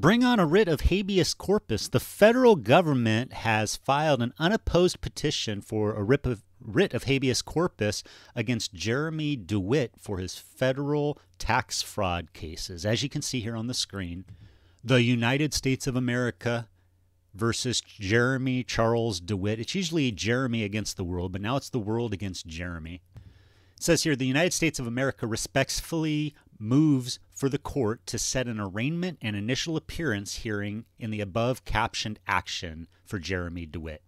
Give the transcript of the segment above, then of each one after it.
Bring on a writ of habeas corpus. The federal government has filed an unopposed petition for a writ of, writ of habeas corpus against Jeremy Dewitte for his federal tax fraud cases. As you can see here on the screen, the United States of America versus Jeremy Charles Dewitte. It's usually Jeremy against the world, but now it's the world against Jeremy. It says here the United States of America respectfully moves for the court to set an arraignment and initial appearance hearing in the above captioned action for Jeremy Dewitte.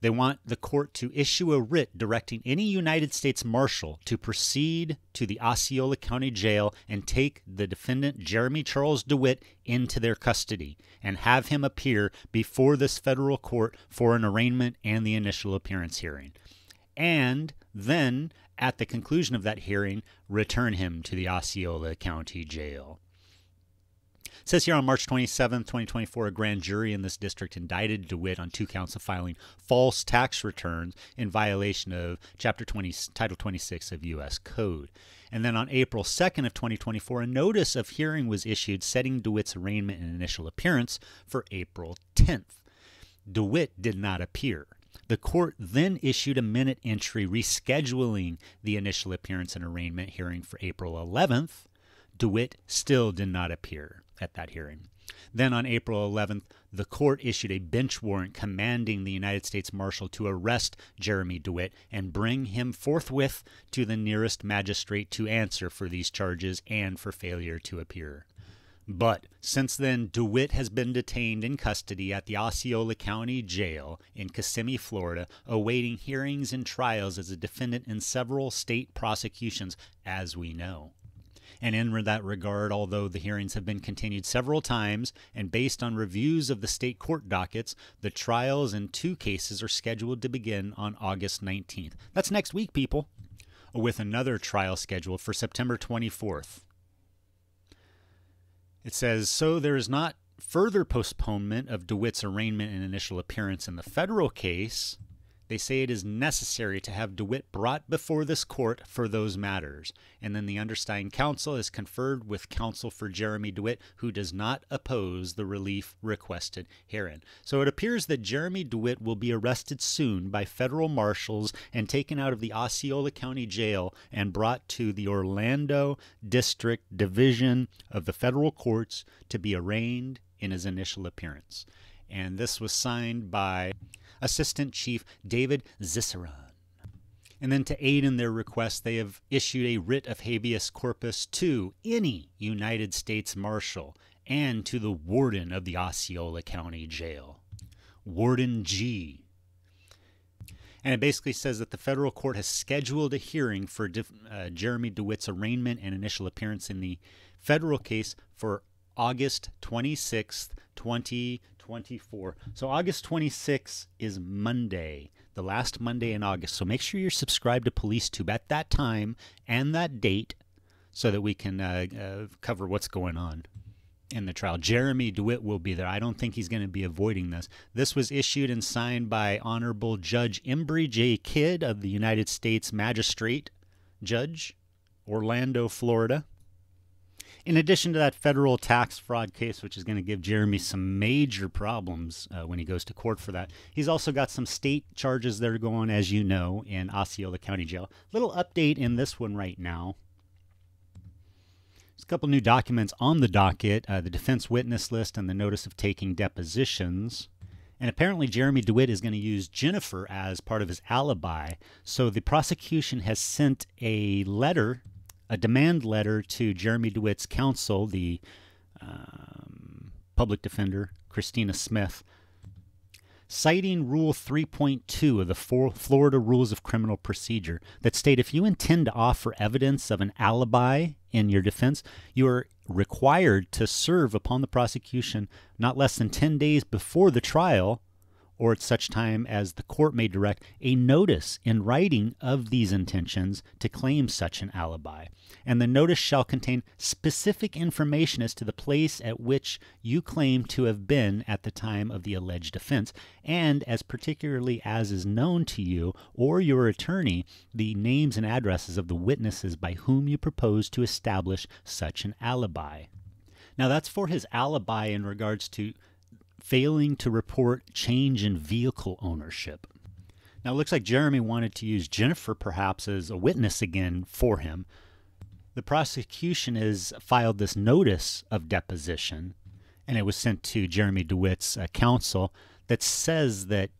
They want the court to issue a writ directing any United States Marshal to proceed to the Osceola County Jail and take the defendant Jeremy Charles Dewitte into their custody and have him appear before this federal court for an arraignment and the initial appearance hearing. And then, at the conclusion of that hearing, return him to the Osceola County Jail. It says here on March 27, 2024, a grand jury in this district indicted Dewitte on two counts of filing false tax returns in violation of Chapter 20, Title 26 of U.S. Code. And then on April 2nd of 2024, a notice of hearing was issued setting Dewitte's arraignment and initial appearance for April 10th. Dewitte did not appear. The court then issued a minute entry rescheduling the initial appearance and arraignment hearing for April 11th. Dewitte still did not appear at that hearing. Then on April 11th, the court issued a bench warrant commanding the United States Marshal to arrest Jeremy Dewitte and bring him forthwith to the nearest magistrate to answer for these charges and for failure to appear. But since then, Dewitte has been detained in custody at the Osceola County Jail in Kissimmee, Florida, awaiting hearings and trials as a defendant in several state prosecutions, as we know. And in that regard, although the hearings have been continued several times and based on reviews of the state court dockets, the trials in two cases are scheduled to begin on August 19th. That's next week, people, with another trial scheduled for September 24th. It says, so there is not further postponement of Dewitte's arraignment and initial appearance in the federal case. They say it is necessary to have Dewitte brought before this court for those matters. And then the undersigned counsel has conferred with counsel for Jeremy Dewitte, who does not oppose the relief requested herein. So it appears that Jeremy Dewitte will be arrested soon by federal marshals and taken out of the Osceola County Jail and brought to the Orlando District Division of the federal courts to be arraigned in his initial appearance. And this was signed by Assistant Chief David Zisseron And then to aid in their request, they have issued a writ of habeas corpus to any United States Marshal and to the warden of the Osceola County Jail, Warden G. And it basically says that the federal court has scheduled a hearing for uh, Jeremy Dewitte's arraignment and initial appearance in the federal case for August 26th, 2024. So August 26th is Monday, the last Monday in August. So make sure you're subscribed to Police Tube at that time and that date so that we can uh, uh, cover what's going on in the trial. Jeremy Dewitte will be there. I don't think he's going to be avoiding this. This was issued and signed by Honorable Judge Embry J. Kidd of the United States Magistrate Judge, Orlando, Florida in addition to that federal tax fraud case, which is going to give Jeremy some major problems uh, when he goes to court for that, he's also got some state charges that are going, as you know, in Osceola County Jail. Little update in this one right now. There's a couple new documents on the docket uh, the defense witness list and the notice of taking depositions. And apparently, Jeremy Dewitte is going to use Jennifer as part of his alibi. So the prosecution has sent a letter a demand letter to Jeremy Dewitte's counsel, the um, public defender, Christina Smith, citing Rule 3.2 of the Florida Rules of Criminal Procedure that state if you intend to offer evidence of an alibi in your defense, you are required to serve upon the prosecution not less than 10 days before the trial or at such time as the court may direct a notice in writing of these intentions to claim such an alibi. And the notice shall contain specific information as to the place at which you claim to have been at the time of the alleged offense, and as particularly as is known to you or your attorney, the names and addresses of the witnesses by whom you propose to establish such an alibi. Now, that's for his alibi in regards to failing to report change in vehicle ownership. Now, it looks like Jeremy wanted to use Jennifer perhaps as a witness again for him. The prosecution has filed this notice of deposition, and it was sent to Jeremy Dewitte's uh, counsel that says that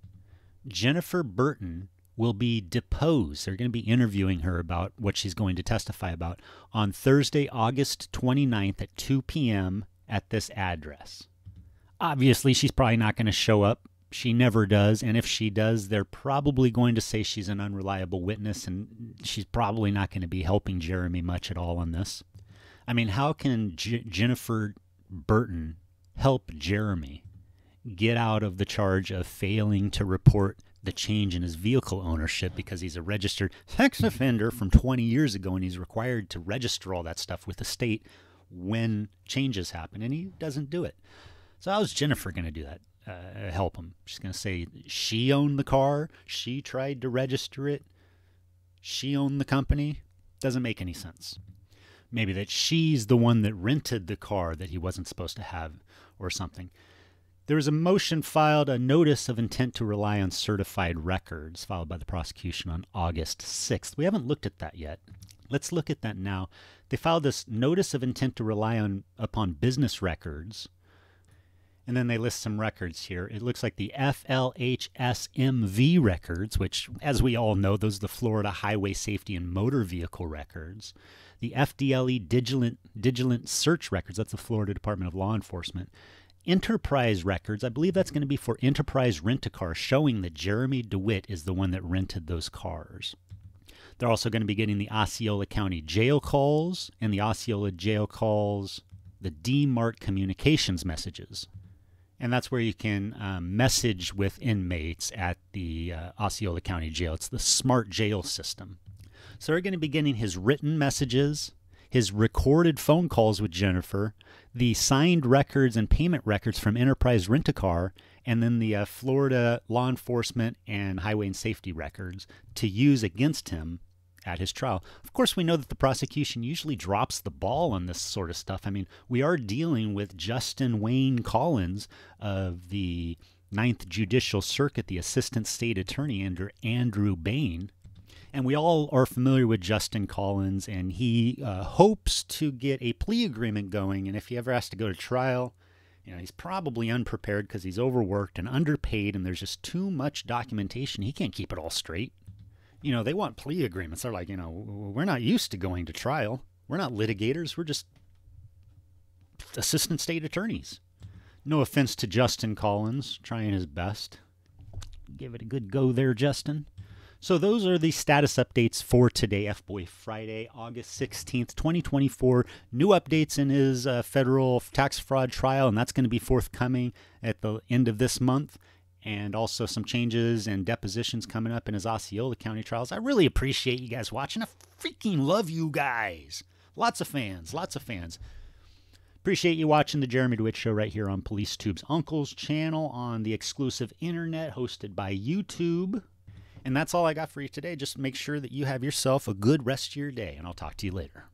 Jennifer Burton will be deposed. They're going to be interviewing her about what she's going to testify about on Thursday, August 29th at 2 p.m. at this address. Obviously, she's probably not going to show up. She never does. And if she does, they're probably going to say she's an unreliable witness and she's probably not going to be helping Jeremy much at all on this. I mean, how can J- Jennifer Burton help Jeremy get out of the charge of failing to report the change in his vehicle ownership because he's a registered sex offender from 20 years ago and he's required to register all that stuff with the state when changes happen and he doesn't do it. So how's Jennifer going to do that? Uh, help him. She's going to say she owned the car, she tried to register it, she owned the company. Doesn't make any sense. Maybe that she's the one that rented the car that he wasn't supposed to have or something. There was a motion filed, a notice of intent to rely on certified records filed by the prosecution on August 6th. We haven't looked at that yet. Let's look at that now. They filed this notice of intent to rely on upon business records. And then they list some records here. It looks like the FLHSMV records, which, as we all know, those are the Florida Highway Safety and Motor Vehicle records. The FDLE Digilant, Digilant Search records, that's the Florida Department of Law Enforcement Enterprise records, I believe that's going to be for Enterprise Rent a Car, showing that Jeremy Dewitte is the one that rented those cars. They're also going to be getting the Osceola County jail calls and the Osceola jail calls, the DMARC communications messages. And that's where you can um, message with inmates at the uh, Osceola County Jail. It's the smart jail system. So they're going to be getting his written messages, his recorded phone calls with Jennifer, the signed records and payment records from Enterprise Rent a Car, and then the uh, Florida law enforcement and highway and safety records to use against him at his trial. Of course, we know that the prosecution usually drops the ball on this sort of stuff. I mean, we are dealing with Justin Wayne Collins of the Ninth Judicial Circuit, the assistant state attorney under Andrew Bain. And we all are familiar with Justin Collins, and he uh, hopes to get a plea agreement going. And if he ever has to go to trial, you know, he's probably unprepared because he's overworked and underpaid, and there's just too much documentation. He can't keep it all straight. You know, they want plea agreements. They're like, you know, we're not used to going to trial. We're not litigators. We're just assistant state attorneys. No offense to Justin Collins, trying his best. Give it a good go there, Justin. So those are the status updates for today, F Boy Friday, August 16th, 2024. New updates in his uh, federal tax fraud trial, and that's going to be forthcoming at the end of this month. And also some changes and depositions coming up in his Osceola County trials. I really appreciate you guys watching. I freaking love you guys. Lots of fans, lots of fans. Appreciate you watching the Jeremy Dewitte Show right here on Police Tube's Uncle's channel on the exclusive internet hosted by YouTube. And that's all I got for you today. Just make sure that you have yourself a good rest of your day, and I'll talk to you later.